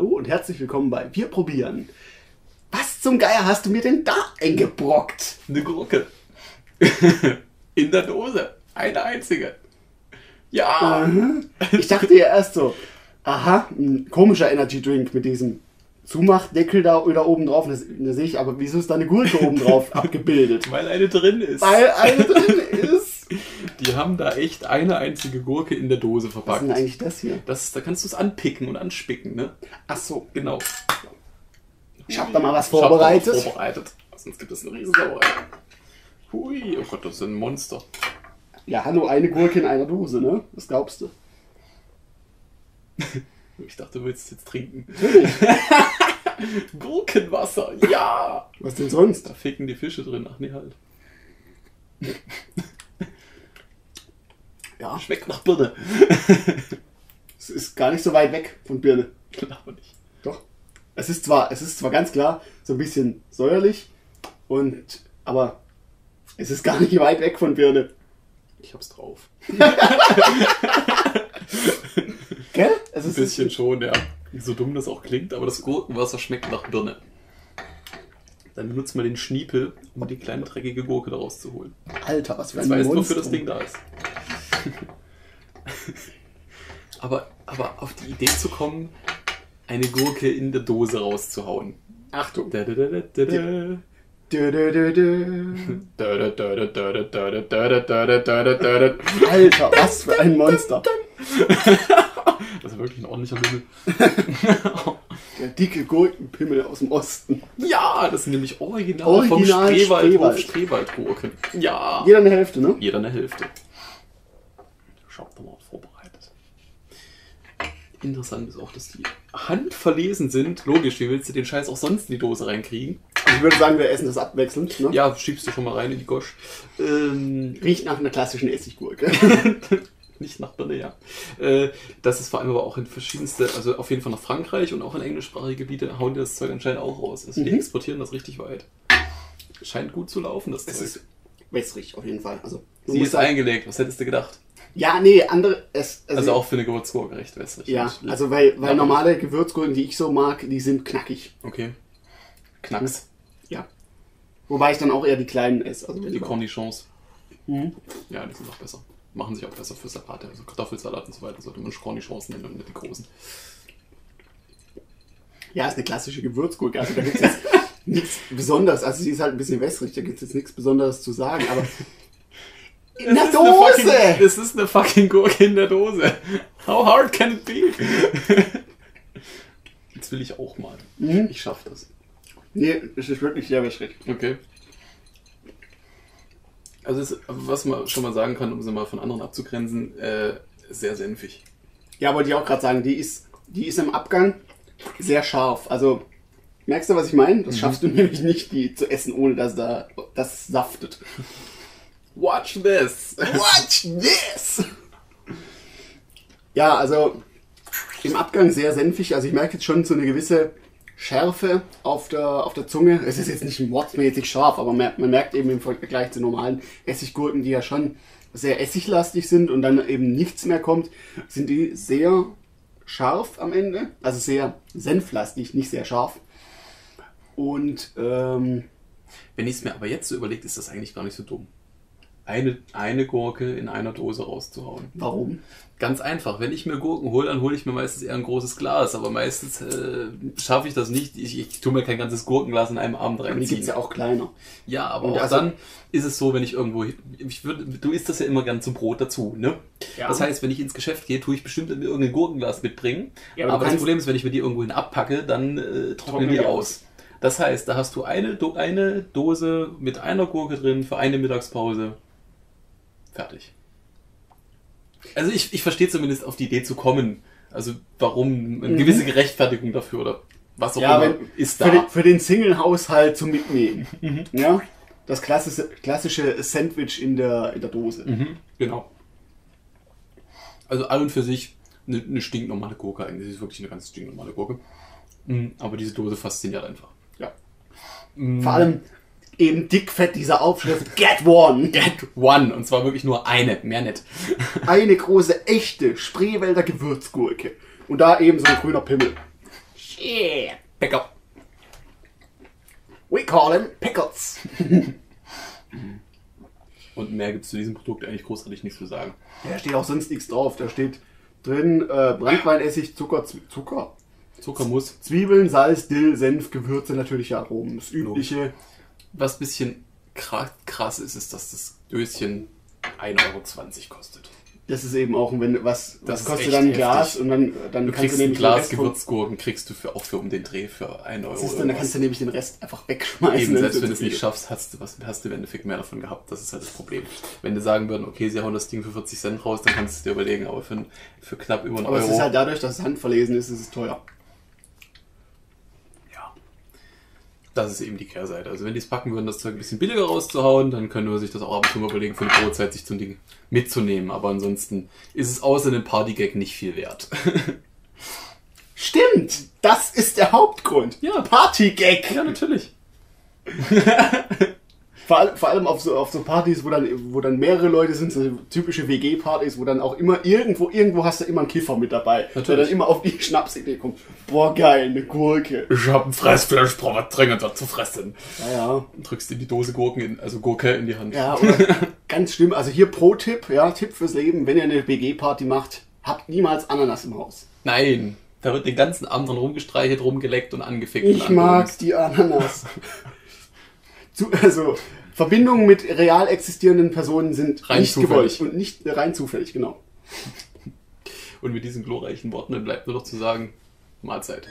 und herzlich willkommen bei Wir probieren. Was zum Geier hast du mir denn da eingebrockt? Eine Gurke. In der Dose. Eine einzige. Ja. Ich dachte ja erst so, aha, ein komischer Energy Drink mit diesem Zumachdeckel da oder oben drauf. Das, das sehe ich, aber wieso ist da eine Gurke oben drauf abgebildet? Weil eine drin ist. Weil eine drin ist. Die haben da echt eine einzige Gurke in der Dose Was verpackt. ist denn eigentlich das hier? Das, da kannst du es anpicken und anspicken, ne? Ach so, Genau. ich habe da mal was Ich hab da was vorbereitet. vorbereitet. Sonst gibt es eine Riesensauerei. Hui, oh Gott, das ist ein Monster. Ja, hallo, eine Gurke in einer Dose, ne? Was glaubst du? Ich dachte, du willst jetzt trinken. Gurkenwasser, ja! Was denn sonst? Da ficken die Fische drin. Ach nee, halt. Ja, Schmeckt nach Birne. es ist gar nicht so weit weg von Birne. Aber nicht. Doch. Es ist zwar, es ist zwar ganz klar so ein bisschen säuerlich und aber es ist gar nicht weit weg von Birne. Ich hab's drauf. Gell? Es Ein ist bisschen schon, ja. So dumm das auch klingt, aber das Gurkenwasser schmeckt nach Birne. Dann benutzt man den Schniepel, um die kleine dreckige Gurke daraus zu holen. Alter, was für Das ein weiß nur Monster. für das Ding da ist aber, aber auf die Idee zu kommen, eine Gurke in der Dose rauszuhauen. Achtung. Da, da, da, Alter, was für ein Monster. Das ist wirklich ein ordentlicher Pimmel. Der dicke Gurkenpimmel aus dem Osten. Ja, das sind nämlich original, original vom Spreewald, Spreewald. Spreewald Gurken. Ja. Jeder eine Hälfte, ne? Jeder eine Hälfte. Mal vorbereitet. Interessant ist auch, dass die handverlesen sind. Logisch, wie willst du den Scheiß auch sonst in die Dose reinkriegen? Ich würde sagen, wir essen das abwechselnd. Ne? Ja, schiebst du schon mal rein in die Gosch. Ähm, Riecht nach einer klassischen Essiggurke. nicht nach Birne, ja. Äh, das ist vor allem aber auch in verschiedenste, also auf jeden Fall nach Frankreich und auch in englischsprachige Gebiete hauen die das Zeug anscheinend auch raus. Also die Mhm. exportieren das richtig weit. Scheint gut zu laufen, das Es Zeug. ist wässrig auf jeden Fall. Also, Sie ist sagen- eingelegt, was hättest du gedacht? Ja, nee, andere. Es, Also, auch für eine Gewürzgurke recht wässrig. Ja, also weil, weil Ja. normale Gewürzgurken, die ich so mag, die sind knackig. Okay. Knacks. Ja. Wobei ich dann auch eher die kleinen esse. Also Die. Cornichons. Mhm. Ja, die sind auch besser. Machen sich auch besser für Salate. Also Kartoffelsalat und so weiter sollte man Cornichons nennen und nicht die großen. Ja, ist eine klassische Gewürzgurke. Also da gibt es nichts Besonderes. Also sie ist halt ein bisschen wässrig, da gibt es jetzt nichts Besonderes zu sagen. Aber in der Das ist eine Dose! Fucking, das ist eine fucking Gurke in der Dose. How hard can it be? Jetzt will ich auch mal. Mhm. Ich schaff das. Nee, es ist wirklich sehr wässrig. Okay. Also, es, was man schon mal sagen kann, um sie mal von anderen abzugrenzen, äh, sehr senfig. Ja, wollte ich auch gerade sagen, die ist, die ist im Abgang sehr scharf. Also, merkst du, was ich meine? Mhm. Das schaffst du nämlich nicht, die zu essen, ohne dass da das saftet. Watch this! Watch this! Ja, also im Abgang sehr senfig. Also ich merke jetzt schon so eine gewisse Schärfe auf der, auf der Zunge. Es ist jetzt nicht mordsmäßig scharf, aber man, man merkt eben im Vergleich zu normalen Essiggurken, die ja schon sehr essiglastig sind und dann eben nichts mehr kommt, sind die sehr scharf am Ende. Also sehr senflastig, nicht sehr scharf. Und ähm, Wenn ich es mir aber jetzt so überlege, ist das eigentlich gar nicht so dumm. Eine, eine Gurke in einer Dose rauszuhauen. warum? Ganz einfach. Wenn ich mir Gurken hole, dann hole ich mir meistens eher ein großes Glas. Aber meistens äh, schaffe ich das nicht. Ich, ich tue mir kein ganzes Gurkenglas in einem Abend Aber die reinziehen. gibt's ja auch kleiner. Ja, aber Und auch also- dann ist es so, wenn ich irgendwo, ich würde, du isst das ja immer gern zum Brot dazu, ne? Ja. Das heißt, wenn ich ins Geschäft gehe, tue ich bestimmt mir irgendein Gurkenglas mitbringen. Ja, aber aber das Problem ist, wenn ich mir die irgendwohin abpacke, dann äh, trocknen Trocknen die die aus. Das heißt, da hast du eine, Do eine Dose mit einer Gurke drin für eine Mittagspause. Fertig. Also ich, ich verstehe zumindest auf die Idee zu kommen. Also warum eine gewisse Gerechtfertigung dafür oder was auch Mhm. Ja, immer wenn, ist für da. den, für den Single-Haushalt zum Mitnehmen. Mhm. Ja? Das klassische, klassische Sandwich in der, in der Dose. Mhm, genau. Also all und für sich eine, eine stinknormale Gurke eigentlich. Das ist wirklich eine ganz stinknormale Gurke. Mhm, Aber diese Dose fasziniert einfach. Ja. Mhm. Vor allem eben dickfett dieser Aufschrift Get One. Get one. Und zwar wirklich nur eine, mehr nicht. Eine große, echte Spreewälder Gewürzgurke. Und da eben so ein grüner Pimmel. Shit. Bäcker. We call him Pickles. Und mehr gibt es zu diesem Produkt eigentlich großartig nichts zu sagen. Da steht auch sonst nichts drauf. Da steht drin äh, Brandweinessig, Zucker, Zwie Zucker, Zuckermus. Zwiebeln, Salz, Dill, Senf, Gewürze, natürliche Aromen. Das übliche. Was ein bisschen krass, ist, ist, dass das Döschen 1,20 Euro kostet. Das ist eben auch, wenn was, Das das kostet dann ein Glas heftig. und dann, dann Du kannst kriegst du ein nämlich Glas Gewürzgurken, kriegst du für, auch für um den Dreh für 1 Euro. Siehst du, dann kannst du nämlich den Rest einfach wegschmeißen. Eben, selbst wenn du es nicht schaffst, hast du, was, hast du im Endeffekt mehr davon gehabt. Das ist halt das Problem. Wenn die sagen würden, okay, sie hauen das Ding für 40 Cent raus, dann kannst du dir überlegen, aber für, für knapp über einen Aber es Euro. ist halt dadurch, dass es handverlesen ist, ist es teuer. ja. Das ist eben die Kehrseite. Also wenn die es packen würden, das Zeug ein bisschen billiger rauszuhauen, dann können wir sich das auch ab und zu mal überlegen, für eine Brotzeit sich zum Ding mitzunehmen. Aber ansonsten ist es außer einem Partygag nicht viel wert. Stimmt! Das ist der Hauptgrund. Ja. Partygag! ja, natürlich. Vor, allem- vor allem auf so, auf so Partys, wo dann, wo dann mehrere Leute sind, so typische WG-Partys, wo dann auch immer irgendwo, irgendwo hast du immer einen Kiffer mit dabei, der Natürlich. dann immer auf die Schnapsidee kommt. Boah, geil, eine Gurke. Ich hab ein Fressfleisch, brauch was dringend was zu fressen. Ja, ja. Drückst dir die Dose Gurken, in, also Gurke in die Hand. Ja, oder ganz schlimm. Also hier Pro-Tipp, ja, Tipp fürs Leben, wenn ihr eine WG-Party macht, habt niemals Ananas im Haus. Nein, da wird den ganzen Abend dran rumgestreichelt, rumgeleckt und angefickt. und Ich mag die Ananas. Zu, also, Verbindungen mit real existierenden Personen sind Rein nicht zufällig. gewollt und nicht äh, rein zufällig, genau. Und mit diesen glorreichen Worten dann bleibt nur noch zu sagen, Mahlzeit.